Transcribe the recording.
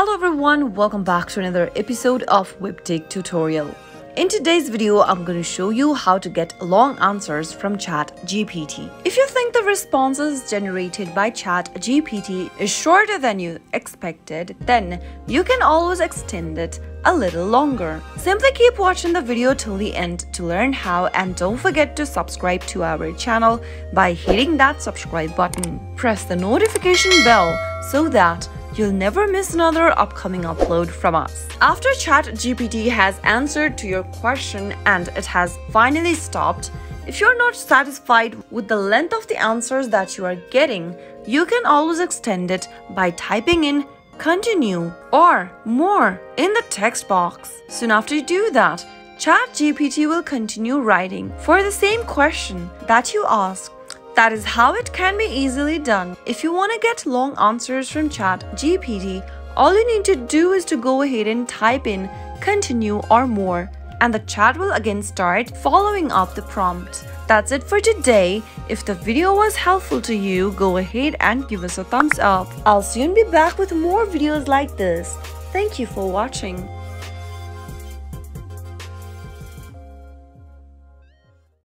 Hello everyone, welcome back to another episode of Webtech tutorial. In today's video, I'm going to show you how to get long answers from Chat GPT. If you think the responses generated by Chat GPT is shorter than you expected, then you can always extend it a little longer. Simply keep watching the video till the end to learn how and don't forget to subscribe to our channel by hitting that subscribe button. Press the notification bell so that you'll never miss another upcoming upload from us. After ChatGPT has answered to your question and it has finally stopped, if you're not satisfied with the length of the answers that you are getting, you can always extend it by typing in continue or more in the text box. Soon after you do that, ChatGPT will continue writing for the same question that you asked that is how it can be easily done. If you want to get long answers from Chat GPT, all you need to do is to go ahead and type in continue or more and the chat will again start following up the prompt. That's it for today. If the video was helpful to you, go ahead and give us a thumbs up. I'll soon be back with more videos like this. Thank you for watching.